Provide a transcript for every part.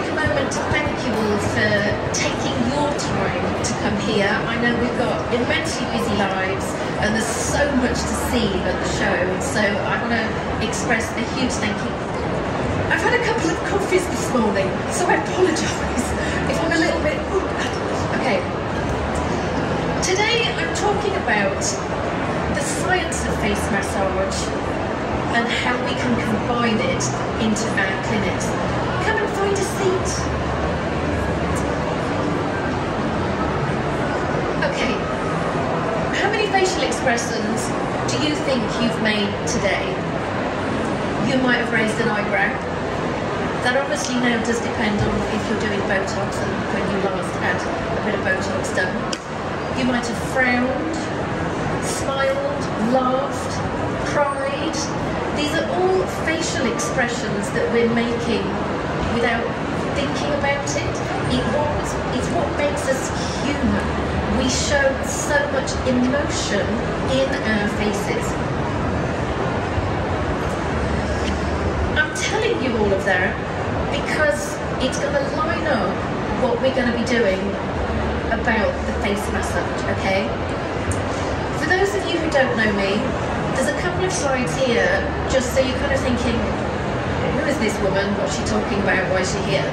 take a moment to thank you all for taking your time to come here. I know we've got immensely busy lives and there's so much to see at the show, so I want to express a huge thank you. I've had a couple of coffees this morning, so I apologise if I'm a little bit... Okay. Today I'm talking about the science of face massage and how we can combine it into our clinics. A seat. Okay, how many facial expressions do you think you've made today? You might have raised an eyebrow. That obviously now does depend on if you're doing Botox and when you last had a bit of Botox done. You might have frowned, smiled, laughed, cried. These are all facial expressions that we're making without thinking about it. it it's what makes us human. We show so much emotion in our faces. I'm telling you all of that because it's going to line up what we're going to be doing about the face massage, okay? For those of you who don't know me, there's a couple of slides here just so you're kind of thinking, who is this woman? What's she talking about? Why is she here?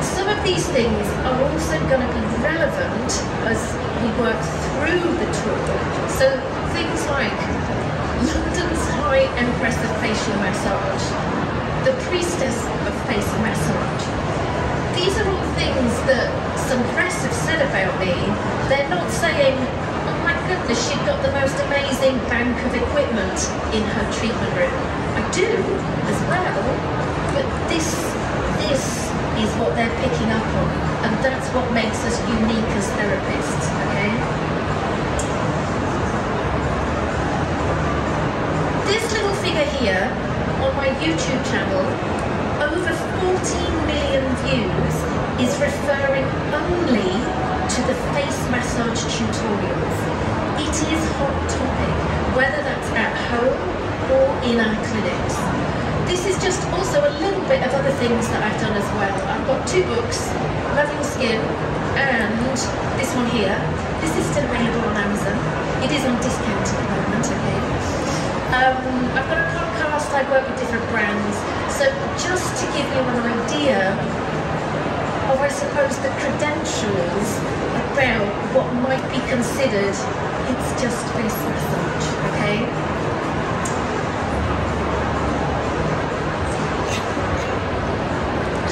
Some of these things are also going to be relevant as we work through the tour. So things like London's High Empress of Facial Massage, the Priestess of Face Massage. These are all things that some press have said about me. They're not saying, oh my goodness, she's got the most amazing bank of equipment in her treatment room. Do as well, but this, this is what they're picking up on, and that's what makes us unique as therapists, okay? This little figure here on my YouTube channel, over 14 million views, is referring only to the face massage tutorials. It is hot topic, whether that's at home or in our clinics. This is just also a little bit of other things that I've done as well. I've got two books, Your Skin and this one here. This is still available on Amazon. It is on discount at the moment, okay? Um, I've got a podcast, I work with different brands. So just to give you an idea of, I suppose, the credentials about what might be considered, it's just face massage, okay?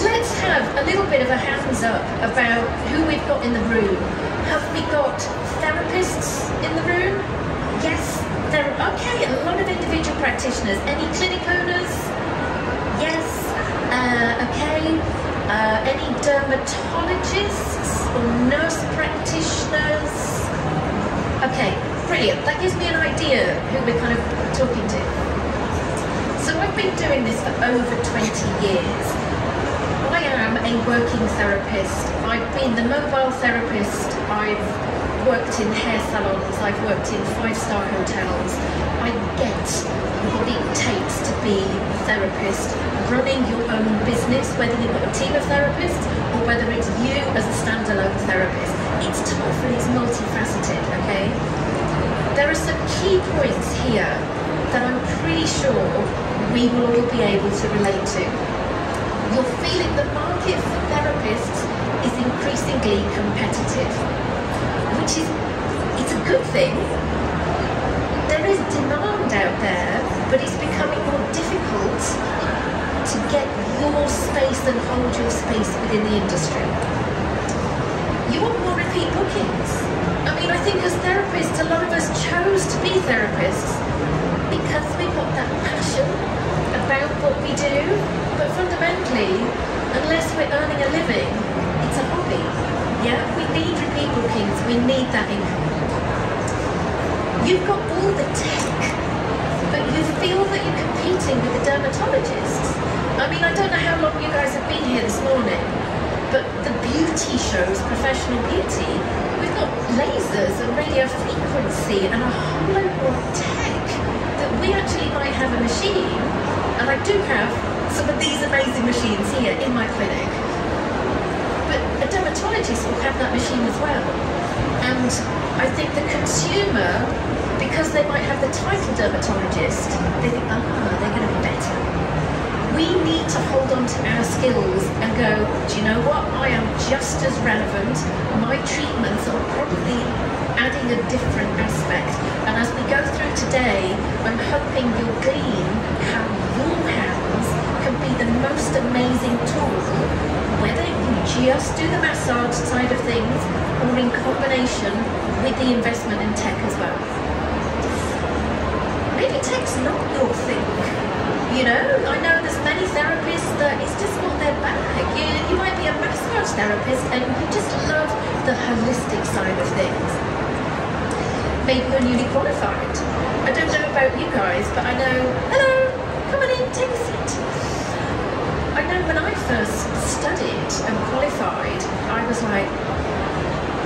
Let's have a little bit of a hands up about who we've got in the room. Have we got therapists in the room? Yes, there okay, a lot of individual practitioners. Any clinic owners? Yes. Uh, okay. Uh, any dermatologists or nurse practitioners? Okay, brilliant. That gives me an idea who we're kind of talking to. So I've been doing this for over 20 years. Am a working therapist. I've been the mobile therapist. I've worked in hair salons. I've worked in five-star hotels. I get what it takes to be a therapist, running your own business, whether you've got a team of therapists or whether it's you as a standalone therapist. It's tough and it's multifaceted, okay? There are some key points here that I'm pretty sure we will all be able to relate to. You're feeling the market for therapists is increasingly competitive, which is it's a good thing. There is demand out there, but it's becoming more difficult to get your space and hold your space within the industry. You want more repeat bookings. I mean, I think as therapists, a lot of us chose to be therapists because we've got that passion about what we do, but fundamentally, unless we're earning a living, it's a hobby. Yeah, we need repeat bookings, we need that income. You've got all the tech, but you feel that you're competing with the dermatologists. I mean, I don't know how long you guys have been here this morning, but the beauty shows, professional beauty, we've got lasers and radio frequency and a whole load more tech that we actually might have a machine, and I do have some of these amazing machines here in my clinic. But a dermatologist will have that machine as well. And I think the consumer, because they might have the title dermatologist, they think, ah, they're going to be better. We need to hold on to our skills and go, do you know what? I am just as relevant. My treatments are probably adding a different aspect. And as we go through today, I'm hoping you'll glean how can be the most amazing tool, whether you just do the massage side of things or in combination with the investment in tech as well. Maybe tech's not your thing. You know, I know there's many therapists that it's just not their bag. You, you might be a massage therapist and you just love the holistic side of things. Maybe you're newly qualified. I don't know about you guys, but I know, hello, come on in, take a seat. I know when I first studied and qualified, I was like,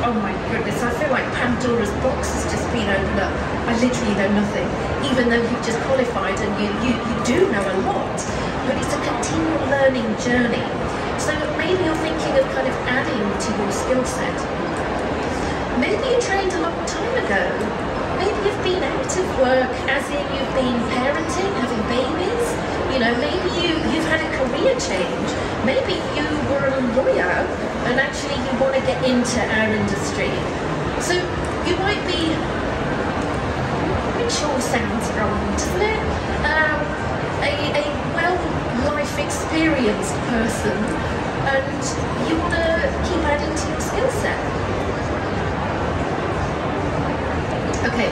oh my goodness, I feel like Pandora's box has just been opened up. I literally know nothing, even though you've just qualified and you, you, you do know a lot. But it's a continual learning journey. So maybe you're thinking of kind of adding to your skill set. Maybe you trained a long time ago. Maybe you've been out of work, as in you've been parenting, having babies. You know, maybe you, you've had a career change. Maybe you were a lawyer and actually you want to get into our industry. So you might be, mature sounds wrong, doesn't it? Um, a, a well life experienced person and you want to keep adding to your skill set. Okay,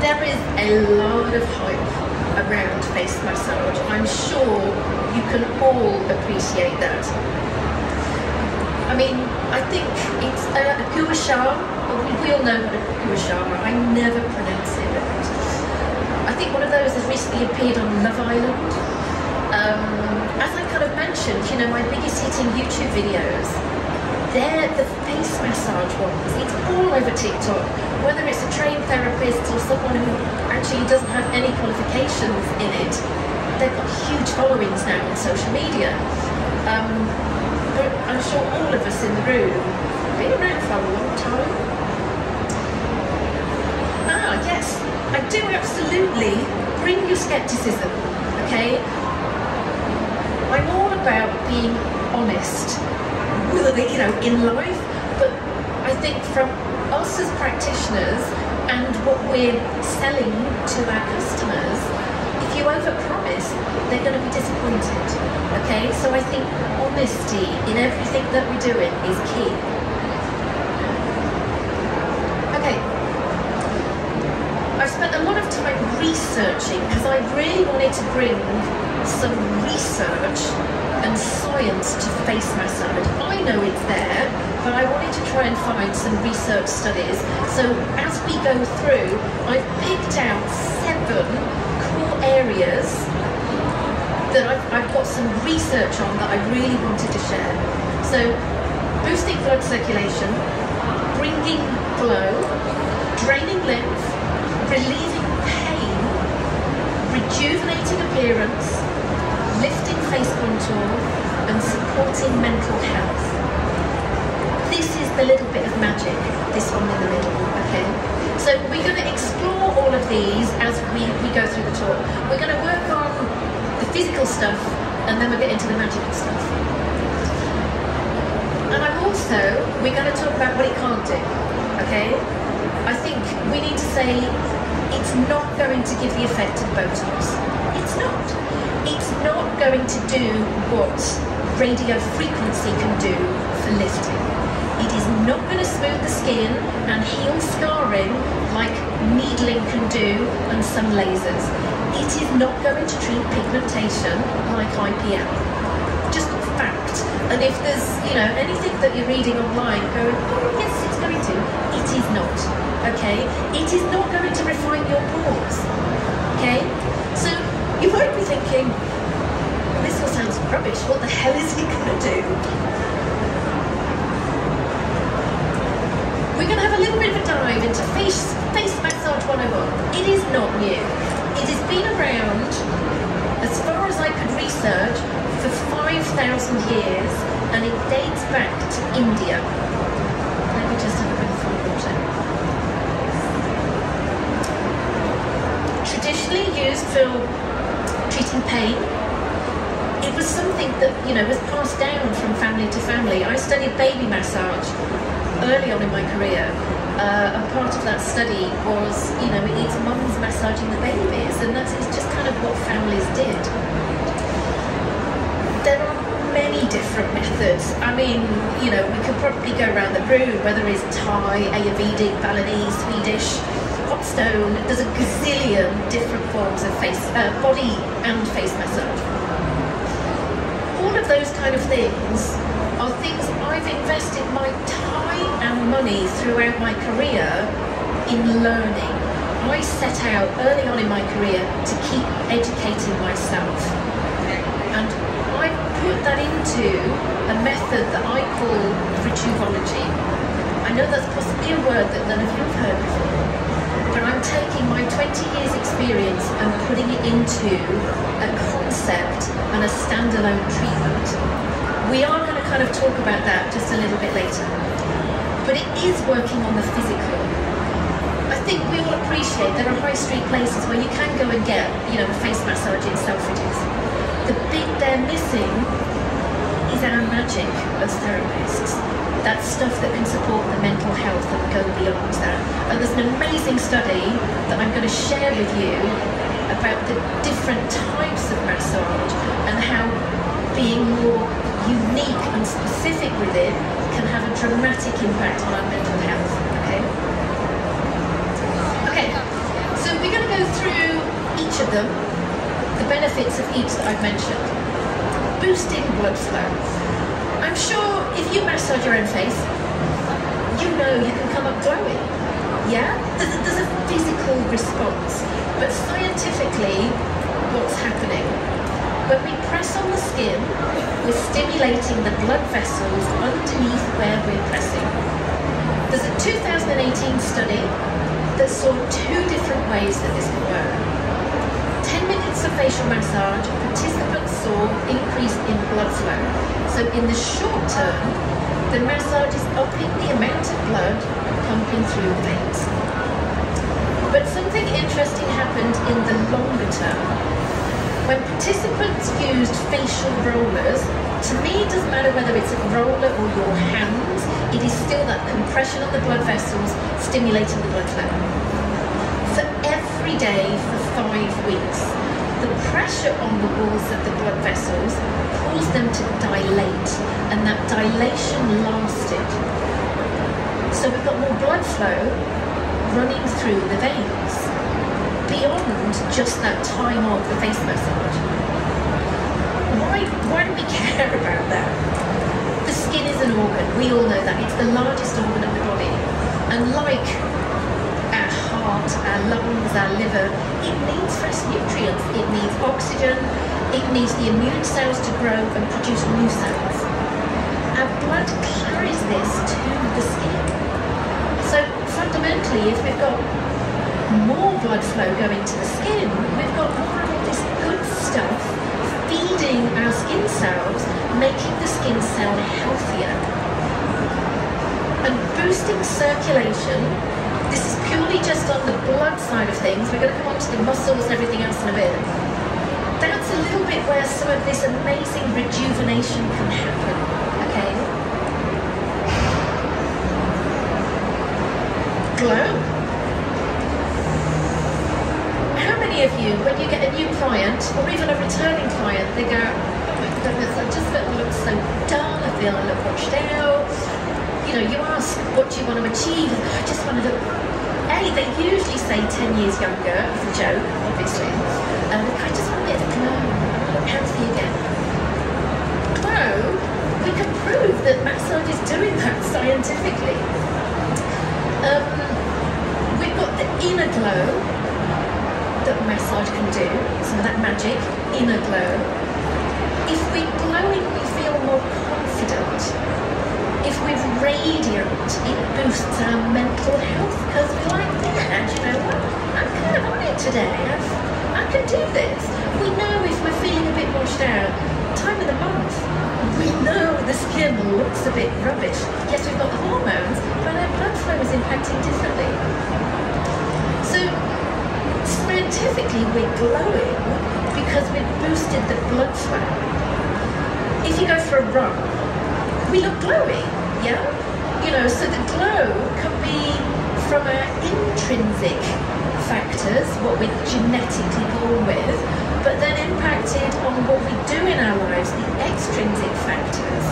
there is a lot of hype around face massage. I'm sure you can all appreciate that. I mean, I think it's a, a gua sha. We, all know what a gua sha. I never pronounce it. I think one of those has recently appeared on Love Island. Um, as I kind of mentioned, you know, my biggest hitting YouTube videos, they're the face massage ones. It's all over TikTok. Whether it's a trained therapist or someone who actually doesn't have any qualifications in it, they've got huge followings now on social media. Um, I'm sure all of us in the room have been around for a long time. Ah, yes, I do absolutely bring your skepticism, okay? I'm all about being honest, you know, in life, but I think from us as practitioners and what we're selling to our customers, if you overpromise, they're going to be disappointed. Okay, so I think honesty in everything that we're doing is key. Okay, I spent a lot of time researching because I really wanted to bring some research and science to face massage. I know it's there, but I wanted to try and find some research studies. So as we go through, I've picked out seven core areas that I've, I've got some research on that I really wanted to share. So boosting blood circulation, bringing glow, draining lymph, relieving pain, rejuvenating appearance, lifting face contour, and supporting mental health. This is the little bit of magic, this one in the middle, okay? So we're going to explore all of these as we, we go through the talk. We're going to work on the physical stuff, and then we'll get into the magical stuff. And I'm also, we're going to talk about what it can't do, okay? I think we need to say it's not going to give the effect of Botox. It's not it's not going to do what radio frequency can do for lifting. It is not going to smooth the skin and heal scarring like needling can do and some lasers. It is not going to treat pigmentation like IPL. Just a fact. And if there's, you know, anything that you're reading online going, oh yes, it's going to, it is not. Okay? It is not going to refine your pores. Okay? So you might be thinking, this all sounds rubbish, what the hell is he going to do? We're going to have a little bit of a dive into face, face massage 101. It is not new. It has been around, as far as I could research, for 5,000 years and it dates back to India. Let me just have a bit of water. Traditionally used for pain. It was something that, you know, was passed down from family to family. I studied baby massage early on in my career uh, and part of that study was, you know, it's mums massaging the babies, and that's just kind of what families did. There are many different methods. I mean, you know, we could probably go around the room, whether it's Thai, Ayurvedic, Balinese, Swedish, hot stone. There's a gazillion different forms of face, uh, body and face massage. All of those kind of things are things I've invested my time and money throughout my career in learning. I set out early on in my career to keep educating myself. And I put that into a method that I call rejuvology. I know that's possibly a word that none of you have heard before, but I'm taking my 20 years experience and putting it into a concept and a standalone treatment. We are going to kind of talk about that just a little bit later. But it is working on the physical. I think we all appreciate there are high street places where you can go and get, you know, a face massage in Selfridges. The bit they're missing is our magic as therapists. That stuff that can support the mental health and go beyond that. And there's an amazing study that I'm going to share with you about the different types of massage and how being more unique and specific with it can have a dramatic impact on our mental health. Okay? Okay, so we're going to go through each of them, the benefits of each that I've mentioned. Boosting blood flow. I'm sure if you massage your own face, you know you can come up glowing. Yeah? There's a, there's a physical response. But scientifically, what's happening? When we press on the skin, we're stimulating the blood vessels underneath where we're pressing. There's a 2018 study that saw two different ways that this could work. 10 minutes of facial massage, participants increase in blood flow. So in the short term, the massage is upping the amount of blood pumping through the veins. But something interesting happened in the longer term. When participants used facial rollers, to me it doesn't matter whether it's a roller or your hands, it is still that compression of the blood vessels stimulating the blood flow. For every day for five weeks, the pressure on the walls of the blood vessels caused them to dilate, and that dilation lasted. So we've got more blood flow running through the veins beyond just that time of the face massage. Why, why do we care about that? The skin is an organ, we all know that. It's the largest organ of the body. And like heart, our lungs, our liver, it needs fresh nutrients. It needs oxygen, it needs the immune cells to grow and produce new cells. Our blood carries this to the skin. So fundamentally, if we've got more blood flow going to the skin, we've got more of all this good stuff feeding our skin cells, making the skin cell healthier. And boosting circulation, this is purely just on the blood side of things. We're going to come on to the muscles and everything else in a bit. That's a little bit where some of this amazing rejuvenation can happen, okay? Glow. How many of you, when you get a new client or even a returning client, they go, oh my goodness, I just look so dull, I feel I look washed out. You know, you ask, what do you want to achieve? I just want to look, A, they usually say 10 years younger, as a joke, obviously. Um, I just want to healthy again. Glow, we can prove that massage is doing that scientifically. Um, we've got the inner glow that massage can do, some of that magic, inner glow. If we're glowing, we feel more confident. If we're radiant, it boosts our mental health because we're like, do you know what? I'm kind of on it today. I've, I can do this. We know if we're feeling a bit washed out, time of the month, we we know the skin looks a bit rubbish. Yes, we've got the hormones, but our blood flow is impacting differently. So scientifically, we're glowing because we've boosted the blood flow. If you go for a run, we look glowy, yeah? You know, so the glow can be from our intrinsic factors, what we're genetically born with, but then impacted on what we do in our lives, the extrinsic factors,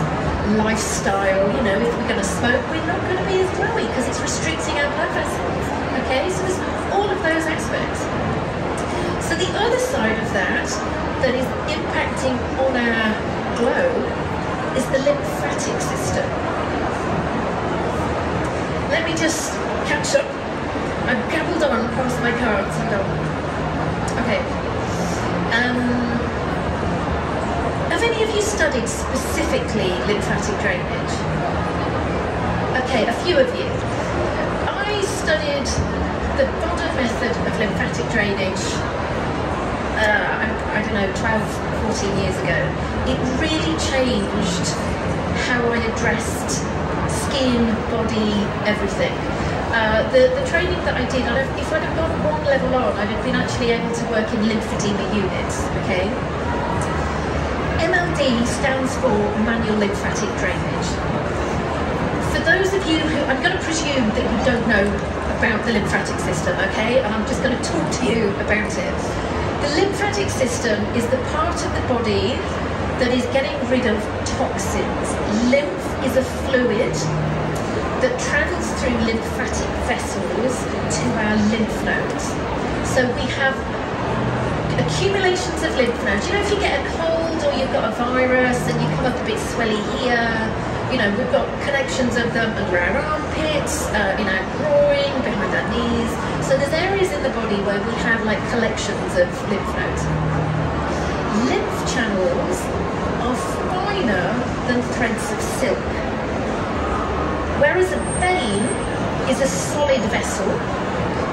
lifestyle, you know, if we're going to smoke, we're not going to be as glowy because it's restricting our blood vessels, okay? So there's all of those aspects. So the other side of that, that is impacting on our glow, is the lymphatic system. Let me just catch up. I've gabbled on past my cards and done. Okay. Um, have any of you studied specifically lymphatic drainage? Okay, a few of you. I studied the Vodder method of lymphatic drainage, uh, I, I don't know, 12, 14 years ago. It really changed how I addressed skin, body, everything. Uh, the, the training that I did, I if I'd have gone one level on, I'd have been actually able to work in lymphedema units, okay? MLD stands for manual lymphatic drainage. For those of you who, I'm going to presume that you don't know about the lymphatic system, okay? And I'm just going to talk to you about it. The lymphatic system is the part of the body that is getting rid of toxins. Lymph is a fluid that travels through lymphatic vessels to our lymph nodes. So we have accumulations of lymph nodes. You know, if you get a cold or you've got a virus and you come up a bit swelly here, you know, we've got connections of them under our armpits, uh, in our groin, behind our knees. So there's areas in the body where we have like collections of lymph nodes. Lymph channels are finer than threads of silk. Whereas a vein is a solid vessel.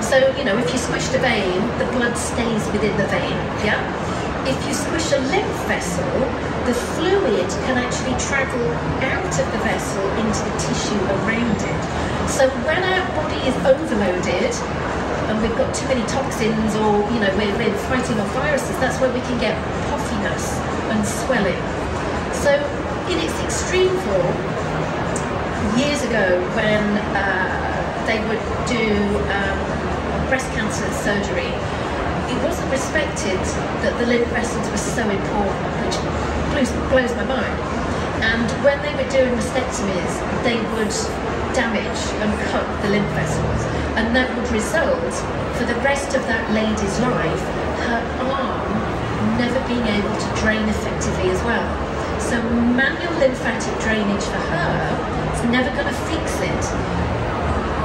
So, you know, if you squish the vein, the blood stays within the vein, yeah? If you squish a lymph vessel, the fluid can actually travel out of the vessel into the tissue around it. So when our body is overloaded, and we've got too many toxins or, you know, we're, we're fighting off viruses, that's where we can get puffiness and swelling. So in its extreme form, years ago when uh, they would do um, breast cancer surgery, it wasn't respected that the lymph vessels were so important, which blows, blows my mind. And when they were doing mastectomies, they would damage and cut the lymph vessels. And that would result, for the rest of that lady's life, her arm never being able to drain effectively as well. So manual lymphatic drainage for her is never going to fix it.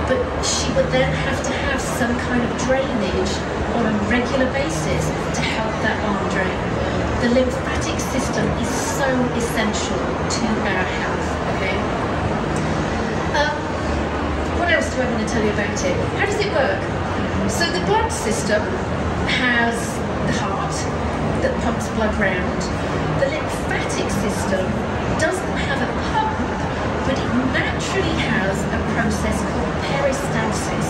But she would then have to have some kind of drainage on a regular basis to help that arm drain. The lymphatic system is so essential to our health, okay? Um, what else do I want to tell you about it? How does it work? So the blood system has the heart that pumps blood round. The lymphatic system doesn't have a pump, but it naturally has a process called peristalsis.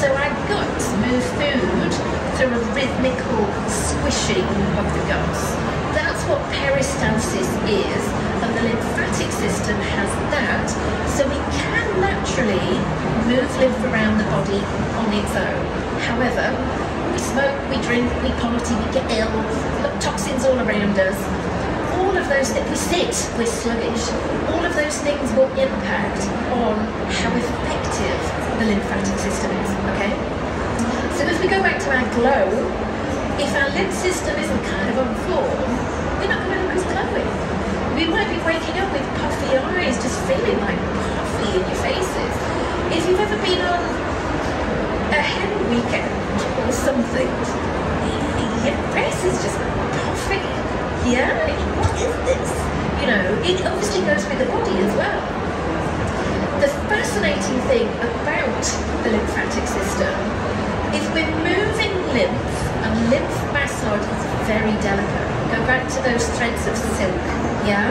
So our guts move food through a rhythmical squishing of the guts. That's what peristalsis is, and the lymphatic system has that, so we can naturally move lymph around the body on its own. However, we smoke, we drink, we party, we get ill, toxins all around us. All of those things, we sit, we're sluggish. All of those things will impact on how effective the lymphatic system is, okay? So if we go back to our glow, if our lymph system isn't kind of on form, we're not going to look as glowy. We might be waking up with puffy eyes, just feeling like puffy in your faces. If you've ever been on a hen weekend or something, your face is just Yeah, what is this? You know, it obviously goes with the body as well. The fascinating thing about the lymphatic system is we're moving lymph, and lymph massage is very delicate. Go back to those threads of silk, yeah?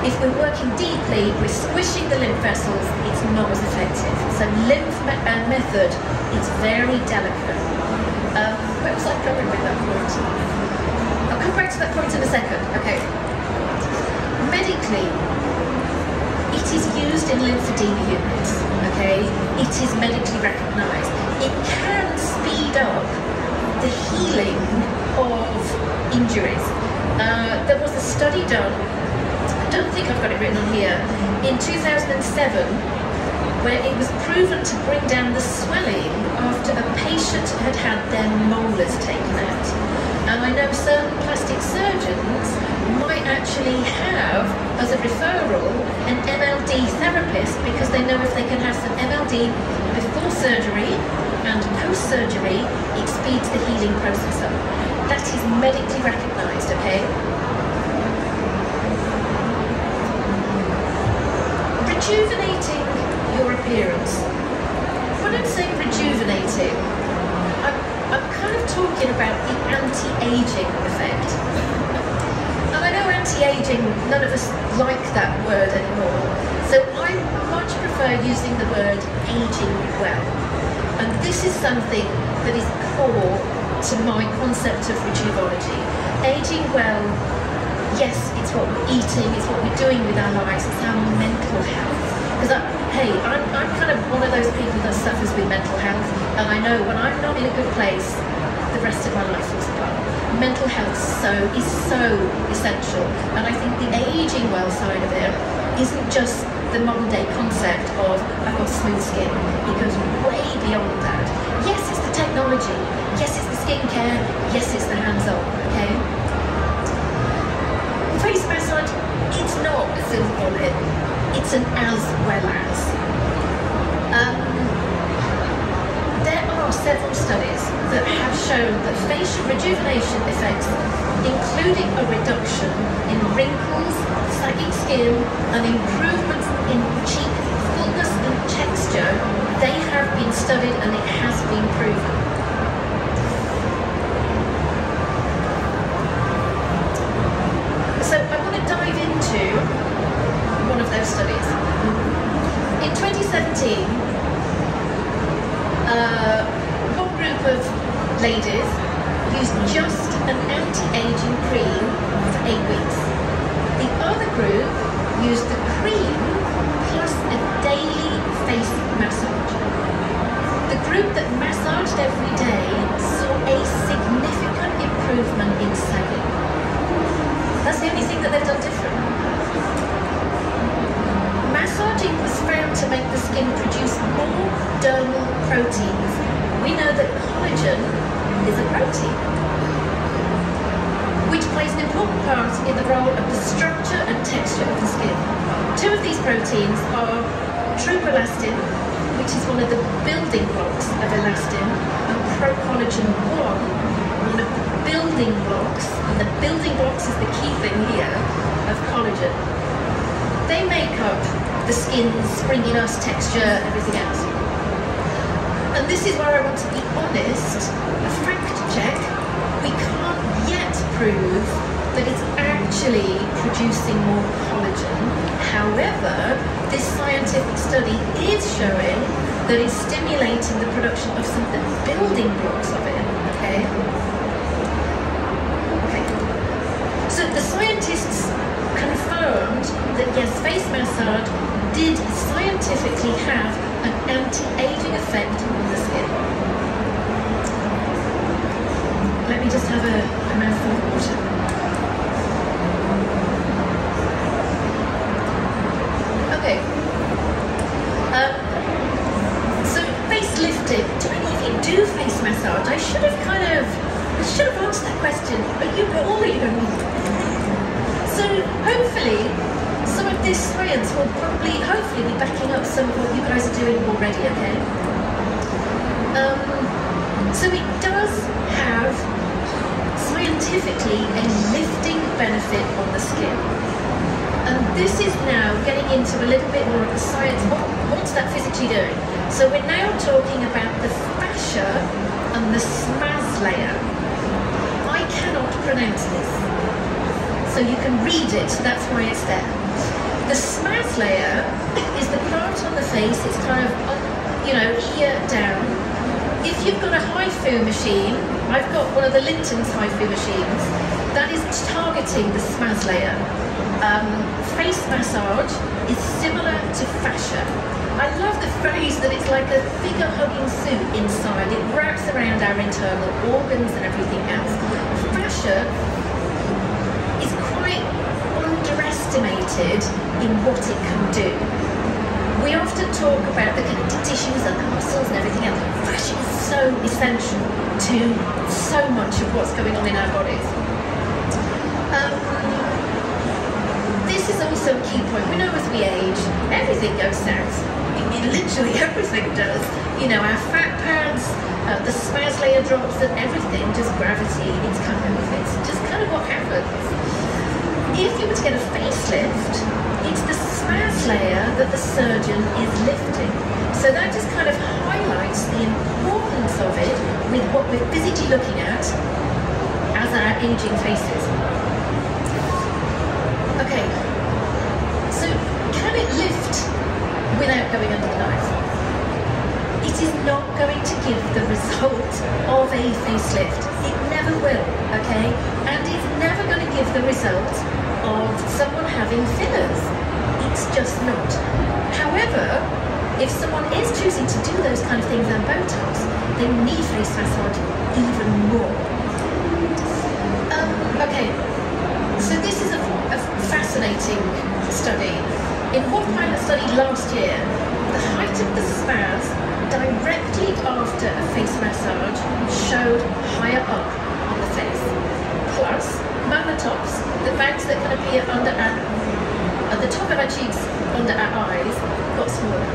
If we're working deeply, we're squishing the lymph vessels, it's not as effective. So lymph me uh, method is very delicate. Um, where was I going with that point? I'll come back to that point in a second. Okay. Medically, it is used in lymphedema units, okay? It is medically recognised. It can speed up the healing of injuries. Uh, there was a study done I don't think I've got it written on here, in 2007, where it was proven to bring down the swelling after a patient had had their molars taken out. And I know certain plastic surgeons might actually have, as a referral, an MLD therapist because they know if they can have some MLD before surgery and post-surgery, it speeds the healing process up. That is medically recognised, okay? rejuvenating appearance. When I'm saying rejuvenating, I'm, I'm kind of talking about the anti-aging effect. And I know anti-aging, none of us like that word anymore. So I much prefer using the word aging well. And this is something that is core to my concept of rejuvology. Aging well yes, it's what we're eating, it's what we're doing with our lives, it's our mental health. Because, hey, I'm, I'm kind of one of those people that suffers with mental health, and I know when I'm not in a good place, the rest of my life falls apart. Mental health so is so essential, and I think the aging well side of it isn't just the modern day concept of I've got smooth skin. It goes way beyond that. Yes, it's the technology. Yes, it's the skincare. Yes, it's the hands-on. Okay face massage, it's not a silver bullet, it's an as well as. Um, there are several studies that have shown that facial rejuvenation effects, including a reduction in wrinkles, sagging skin, and improvements in cheek fullness and texture, they have been studied and it has been proven. Massage? I should have kind of, I should have answered that question, but you got all you know. So hopefully some of this science will probably, hopefully, be backing up some of what you guys are doing already, okay? Um, so it does have scientifically a lifting benefit on the skin. And this is now getting into a little bit more of the science. What, what's that physically doing? So we're now talking about the fascia and the SMAS layer. I cannot pronounce this. So you can read it, that's why it's there. The SMAS layer is the part on the face, it's kind of, you know, here down. If you've got a HIFU machine, I've got one of the Lynton's HIFU machines, that is targeting the SMAS layer. Um, face massage is similar to fascia. I love the phrase that it's like a figure hugging suit inside. It wraps around our internal organs and everything else. Fascia is quite underestimated in what it can do. We often talk about the connective tissues and the muscles and everything else. Fascia is so essential to so much of what's going on in our bodies. Um, this is also a key point. We know as we age, everything goes south literally everything does. You know, our fat pads, uh, the SMAS layer drops, and everything, just gravity, it's kind of, it's just kind of what happens. If you were to get a facelift, it's the SMAS layer that the surgeon is lifting. So that just kind of highlights the importance of it with what we're physically looking at as our aging faces. Okay, so can it lift without going under the knife. It is not going to give the result of a facelift. It never will, okay? And it's never going to give the result of someone having fillers. It's just not. However, if someone is choosing to do those kind of things and Botox, they need face massage even more. Um, okay, so this is a, a fascinating study in one pilot study last year, the height of the SMAS directly after a face massage showed higher up on the face. Plus, melanotops, the bags that can appear under our, at the top of our cheeks, under our eyes, got smaller.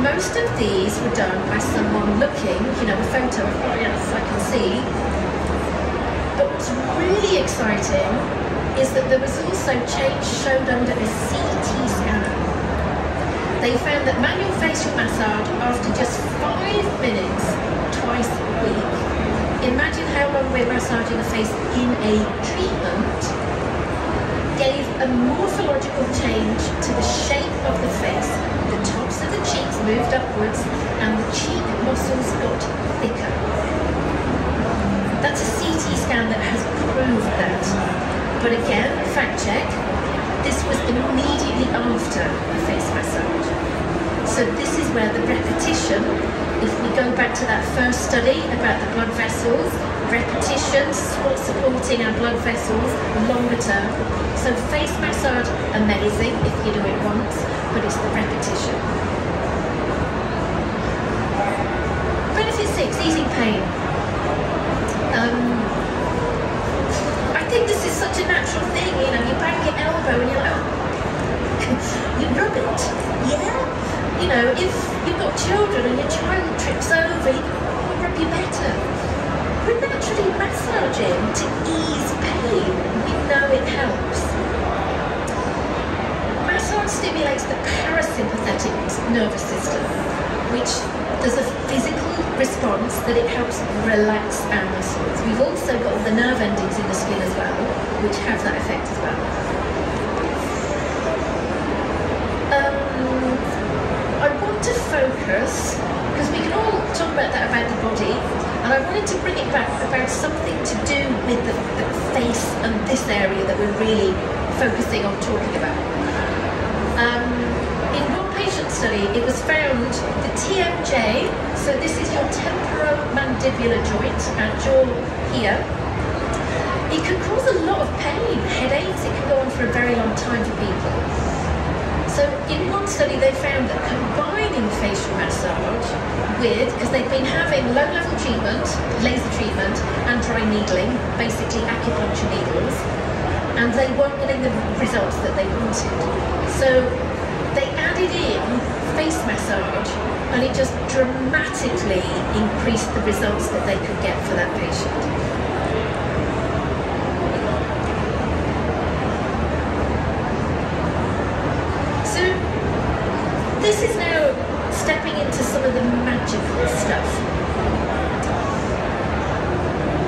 Most of these were done by someone looking, you know, a photo of, oh yes, I can see. But what's really exciting is that there was also change showed under a CT scan. They found that manual facial massage after just five minutes twice a week. Imagine how long we're massaging the face in a treatment gave a morphological change to the shape of the face. The tops of the cheeks moved upwards and the cheek muscles got thicker. That's a CT scan that has proved that. But again, fact check, this was immediately after a face massage. So this is where the repetition, if we go back to that first study about the blood vessels, repetition supporting our blood vessels longer term. So face massage, amazing if you do it once, but it's the repetition. Benefit six, easing pain. Um, think this is such a natural thing, you know, you bang your like, oh, you rub it, yeah? You know, if you've got children and your child trips over, you rub your better. We're naturally massaging to ease pain. We know it helps. Massage stimulates the parasympathetic nervous system, which there's a physical response that it helps relax our muscles. We've also got the nerve endings in the skin as well, which have that effect as well. Focus, because we can all talk about that about the body, and I wanted to bring it back about something to do with the, the face and this area that we're really focusing on talking about. Um, in one patient study, it was found the TMJ, so this is your temporomandibular joint, our jaw here, it can cause a lot of pain, headaches, it can go on for a very long time for people. So in one study they found that combining facial massage with, because they've been having low-level treatment, laser treatment, and dry needling, basically acupuncture needles, and they weren't getting the results that they wanted. So they added in face massage and it just dramatically increased the results that they could get for that patient. So this is now stepping into some of the magical stuff.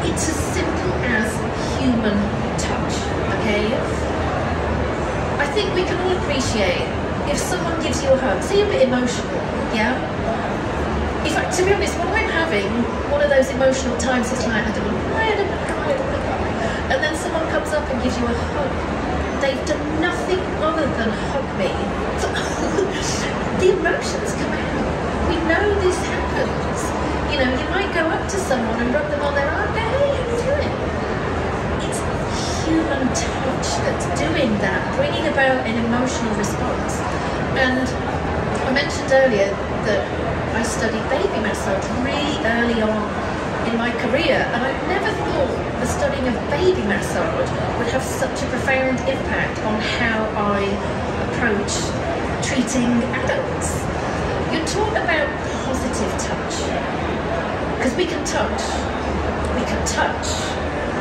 It's as simple as human touch, okay? I think we can all appreciate if someone gives you a hug, say you're a bit emotional, yeah? In fact, to be honest, when I'm having one of those emotional times, it's like, I don't know I don't know I don't know. And then someone comes up and gives you a hug. They've done nothing other than hug me. The emotions come out. We know this happens. You know, you might go up to someone and rub them on their arm, go, hey, how you doing? It's human touch that's doing that, bringing about an emotional response. And I mentioned earlier that I studied baby massage really early on in my career, and I never thought the studying of baby massage would have such a profound impact on how I approach treating adults. You talk about positive touch, because we can touch, we can touch,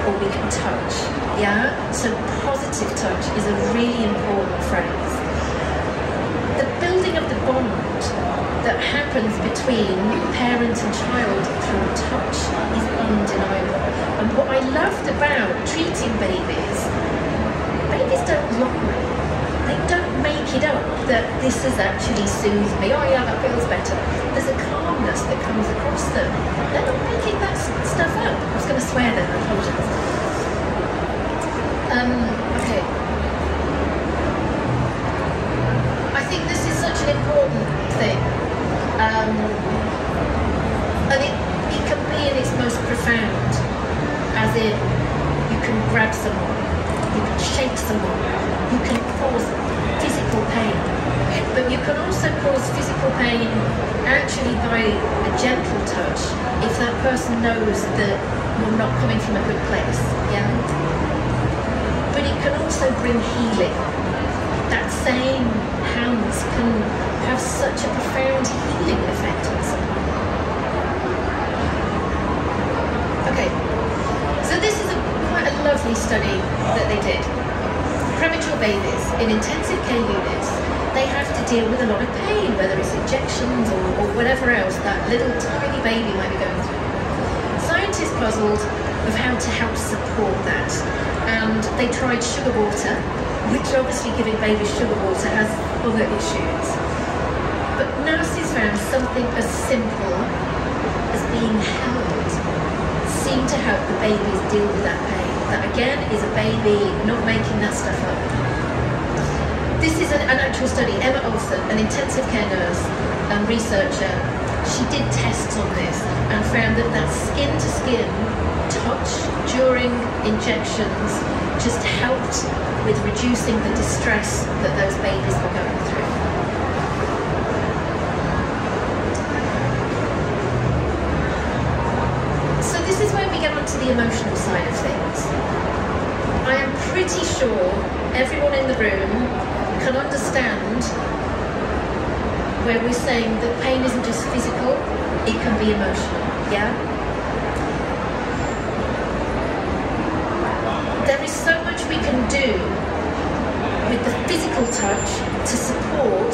or we can touch, yeah? So positive touch is a really important phrase. The building of the bond that happens between parent and child through touch is undeniable. And what I loved about treating babies, babies don't lie. They don't make it up that this has actually soothed me. Oh yeah, that feels better. There's a calmness that comes across them. They're not making that stuff up. I was going to swear then, I apologise. Um, okay. I think this is such an important thing. Um, and it, it can be in its most profound, you can grab someone, you can shake someone, you can cause physical pain. But you can also cause physical pain actually by a gentle touch if that person knows that you're not coming from a good place. Yeah? But it can also bring healing. That same hands can have such a profound healing effect on someone. Okay, so this is a, quite a lovely study that they did. Premature babies in intensive care units, they have to deal with a lot of pain, whether it's injections or, or whatever else that little tiny baby might be going through. Scientists puzzled of how to help support that, and they tried sugar water, which obviously giving babies sugar water has other issues. But nurses found something as simple as being held seemed to help the babies deal with that pain. That again is a baby not making that stuff up. This is an, an actual study. Emma Olsson, an intensive care nurse and researcher, she did tests on this and found that that skin to skin touch during injections just helped with reducing the distress that those babies were going through. So this is where we get onto the emotional side of things. I am pretty sure everyone in the room can understand where we're saying that pain isn't just physical, it can be emotional, yeah? There is so much we can do with the physical touch to support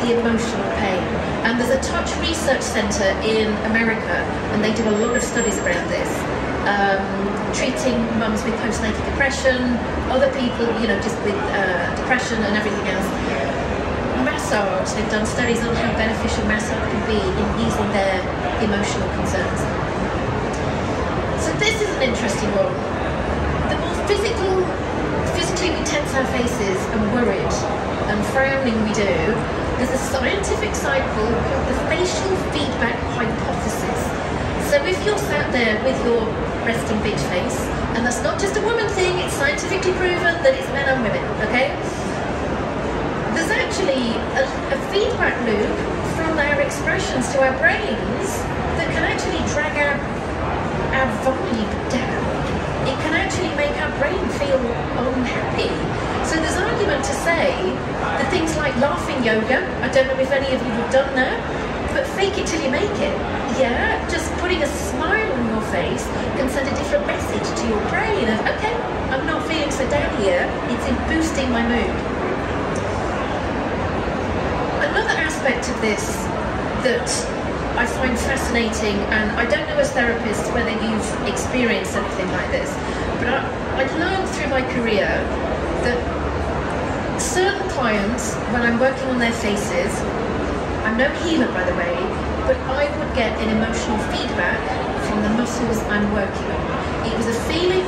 the emotional pain. And there's a touch research centre in America, and they do a lot of studies around this. Um, treating mums with postnatal depression, other people, you know, just with uh, depression and everything else. They've done studies on how beneficial massage can be in easing their emotional concerns. So this is an interesting one. The more physical, physically we tense our faces and worried and frowning we do, there's a scientific cycle called the facial feedback hypothesis. So if you're sat there with your resting bitch face, and that's not just a woman thing, it's scientifically proven that it's men and women, okay? Actually a, a feedback loop from our expressions to our brains that can actually drag our, our vibe down. It can actually make our brain feel unhappy. So there's argument to say that things like laughing yoga, I don't know if any of you have done that, but fake it till you make it. Yeah, just putting a smile on your face can send a different message to your brain of, okay, I'm not feeling so down here, it's in boosting my mood. Aspect of this that I find fascinating, and I don't know as therapists whether you've experienced anything like this, but I, I've learned through my career that certain clients, when I'm working on their faces, I'm no healer by the way, but I would get an emotional feedback from the muscles I'm working on. It was a feeling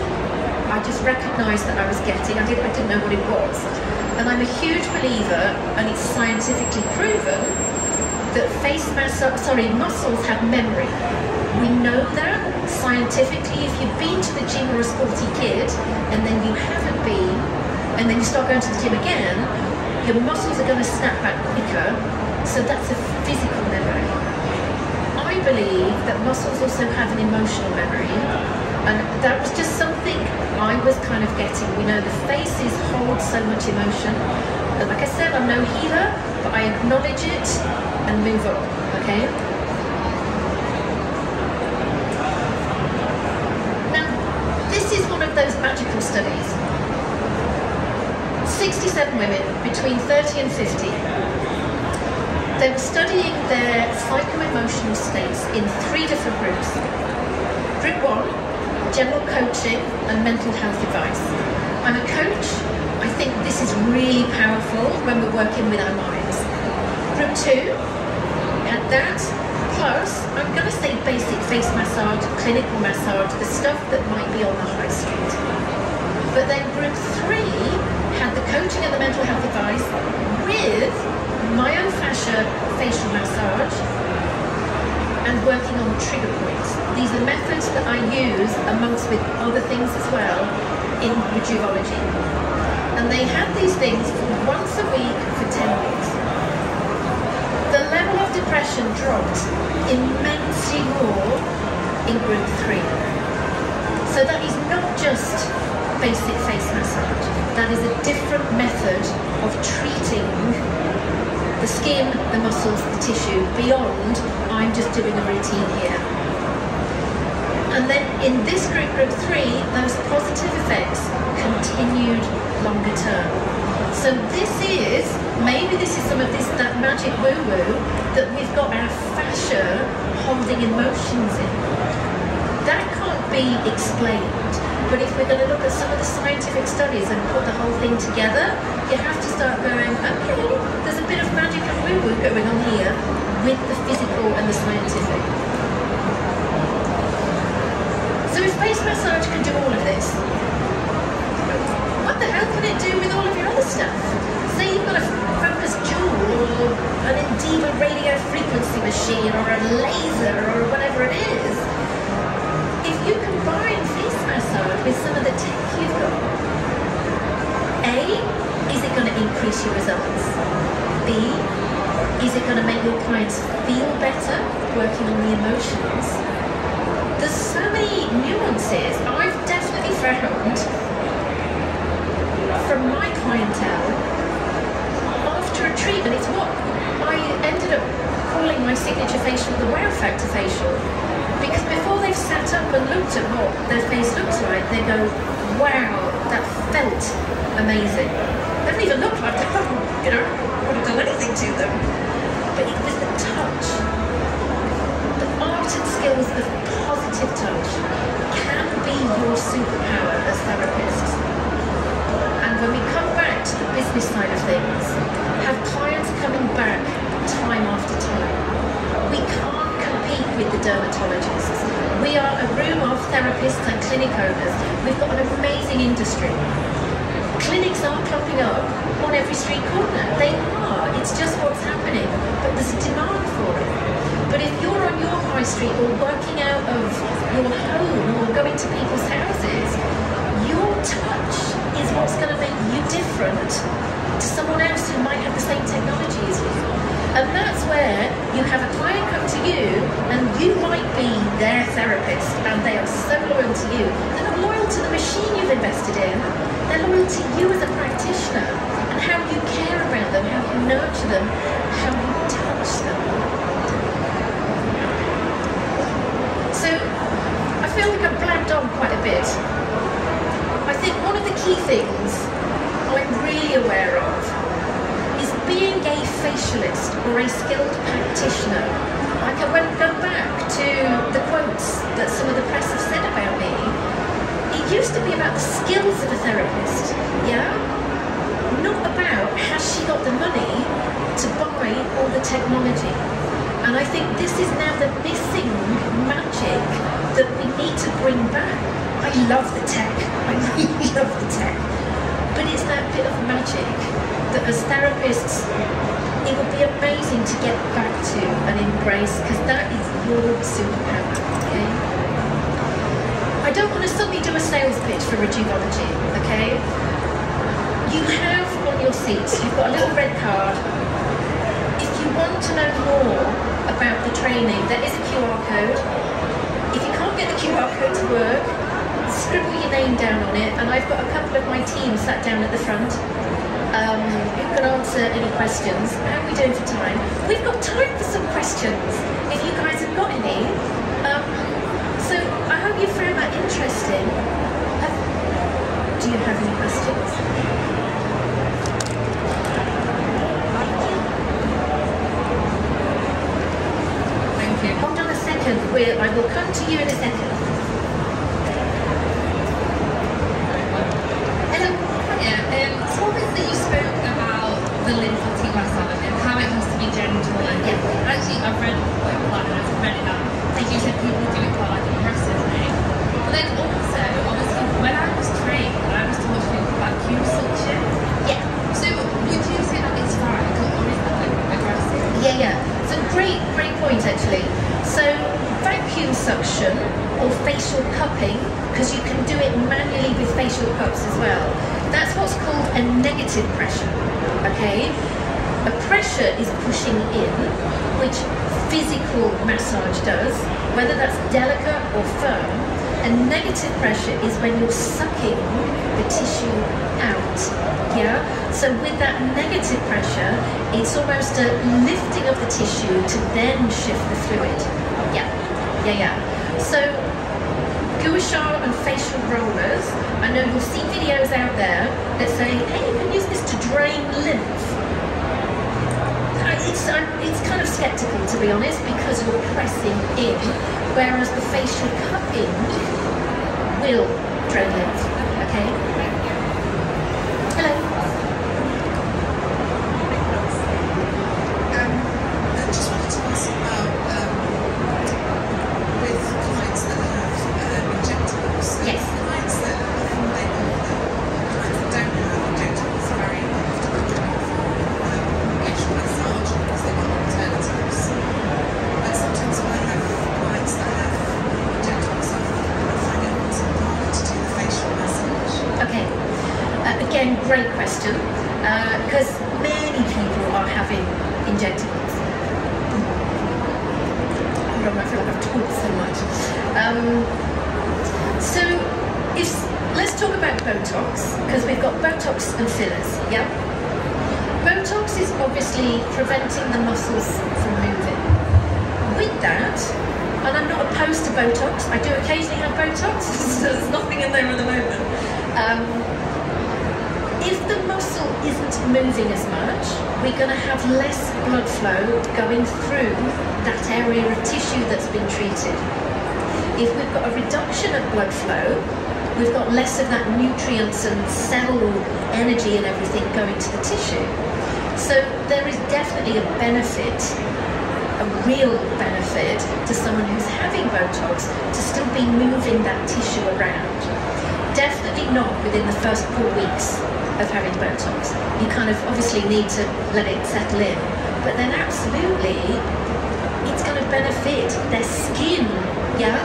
I just recognized that I was getting. I didn't, I didn't know what it was. And I'm a huge believer, and it's scientifically proven, that face massage, sorry, muscles have memory. We know that scientifically. If you've been to the gym or a sporty kid, and then you haven't been, and then you start going to the gym again, your muscles are going to snap back quicker. So that's a physical memory. I believe that muscles also have an emotional memory, and that was just something I was kind of getting. We know the faces hold so much emotion. But like I said, I'm no healer, but I acknowledge it and move on, okay? Now, this is one of those magical studies. 67 women between 30 and 50. They were studying their psycho-emotional states in three different groups. Group one, general coaching and mental health advice. I'm a coach. I think this is really powerful when we're working with our minds. Group two, had that, plus I'm going to say basic face massage, clinical massage, the stuff that might be on the high street. But then group three had the coaching and the mental health advice with myofascia facial massage and working on trigger points. These are methods that I use amongst with other things as well in Rejuvology. And they had these things once a week for 10 weeks. The level of depression dropped immensely more in group three. So that is not just basic face massage. That is a different method of treating the skin, the muscles, the tissue, beyond I'm just doing a routine here. And then in this group, group three, those positive effects continued longer term. So this is, maybe this is some of this, that magic woo-woo that we've got our fascia holding emotions in. That can't be explained. But if we're going to look at some of the scientific studies and put the whole thing together, you have to start going, okay, there's a bit of magic and woo-woo going on here with the physical and the scientific. So if face massage can do all of this, what the hell can it do with all of your other stuff? Say you've got a Focus Dual or an Indiba radio frequency machine or a laser or whatever it is. With some of the tech you've got, A, is it going to increase your results? B, is it going to make your clients feel better working on the emotions? There's so many nuances. I've definitely found from my clientele after a treatment, it's what I ended up calling my signature facial the wow factor facial because before they've sat up and looked at what their face looks like, they go, wow, that felt amazing. They haven't even looked like that, you know, would have done anything to them. But it was the touch. The art and skills of positive touch can be your superpower as therapists. And when we come back to the business side of things, have clients coming back time after time. We can't with the dermatologists. We are a room of therapists and clinic owners. We've got an amazing industry. Clinics are popping up on every street corner. They are. It's just what's happening. But there's a demand for it. But if you're on your high street or working out of your home or going to people's houses, your touch is what's going to make you different to someone else who might have the same technology as you. And that's where you have a client come to you and you might be their therapist and they are so loyal to you. They're not loyal to the machine you've invested in. They're loyal to you as a practitioner and how you care about them, how you nurture them, how you touch them. So I feel like I've blabbed on quite a bit. I think one of the key things I'm really aware of being a facialist or a skilled practitioner. I can go back to the quotes that some of the press have said about me. It used to be about the skills of a therapist, yeah? not about has she got the money to buy all the technology. And I think this is now the missing magic that we need to bring back. I love the tech, I really that as therapists, it would be amazing to get back to and embrace because that is your superpower, okay? I don't want to suddenly do a sales pitch for Rejuvology, okay? You have on your seat, you've got a little red card. If you want to know more about the training, there is a QR code. If you can't get the QR code to work, scribble your name down on it, and I've got a couple of my team sat down at the front um, who can answer any questions. How are we doing for time? We've got time for some questions, if you guys have got any. Um, so I hope you found that interesting. Have, do you have any questions? Hold on a second. We'll, I will come to you in a second. Hello. Yeah, um, so obviously you spoke about the lymphatic massage and how it has to be gentle and yeah. actually I've read like a lot and I've read it. Like you said people do it quite like aggressively. But then also, obviously when I was trained, I was taught to do vacuum suction. Yeah. So would you say that it's fine or is that like aggressive? Yeah, yeah. It's a great, great point actually. So vacuum suction or facial cupping, because you can do it manually with facial cups as well, that's what's called a negative pressure, okay? A pressure is pushing in, which physical massage does, whether that's delicate or firm. A negative pressure is when you're sucking the tissue out, yeah? So with that negative pressure, it's almost a lifting of the tissue to then shift the fluid. Yeah, yeah, yeah. So gua sha and facial rollers, I know you'll see videos out there that say, hey, you can use this to drain lymph. It's, uh, it's kind of skeptical to be honest because you're pressing in, whereas the facial cupping will drain it, okay? I feel like I've talked so much. Um, so let's talk about Botox, because we've got Botox and fillers, yeah? Botox is obviously preventing the muscles from moving. With that, and I'm not opposed to Botox, I do occasionally have Botox, so there's nothing in there at the moment. Um, the muscle isn't moving as much, we're going to have less blood flow going through that area of tissue that's been treated. If we've got a reduction of blood flow, we've got less of that nutrients and cell energy and everything going to the tissue. So there is definitely a benefit, a real benefit to someone who's having Botox to still be moving that tissue around. Definitely not within the first four weeks need to let it settle in. But then absolutely, it's going to benefit their skin, yeah?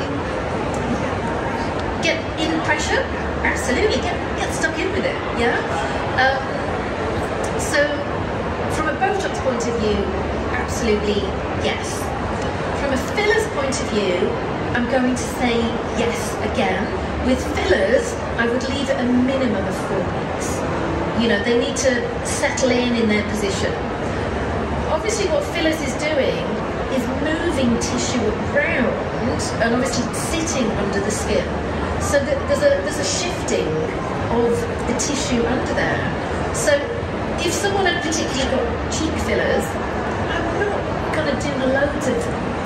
Get in pressure? Absolutely, get, get stuck in with it, yeah? Um, so, from a Botox point of view, absolutely yes. From a filler's point of view, I'm going to say yes again. With fillers, I would leave a minimum of four weeks you know, they need to settle in in their position. Obviously what fillers is doing is moving tissue around and obviously sitting under the skin. So that there's a, there's a shifting of the tissue under there. So if someone had particularly got cheek fillers, I'm not going to do loads of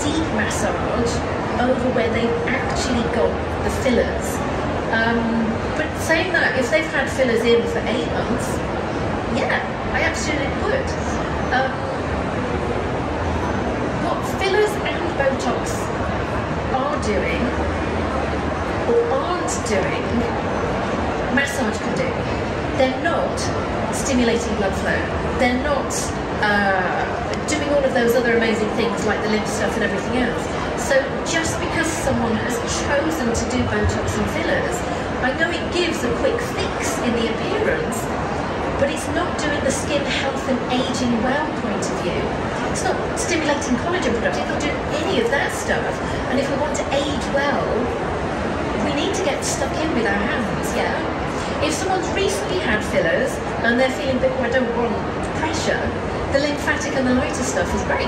deep massage over where they've actually got the fillers. Um, but saying that, if they've had fillers in for eight months, Yeah, I absolutely would. Um, what fillers and Botox are doing or aren't doing, massage can do. They're not stimulating blood flow. They're not uh, doing all of those other amazing things like the lymph stuff and everything else. So just because someone has chosen to do Botox and fillers, I know it gives a quick fix in the appearance, but it's not doing the skin health and aging well point of view. It's not stimulating collagen production, it's not doing any of that stuff. And if we want to age well, we need to get stuck in with our hands, yeah? If someone's recently had fillers and they're feeling a bit, oh, I don't want pressure, the lymphatic and the lighter stuff is great.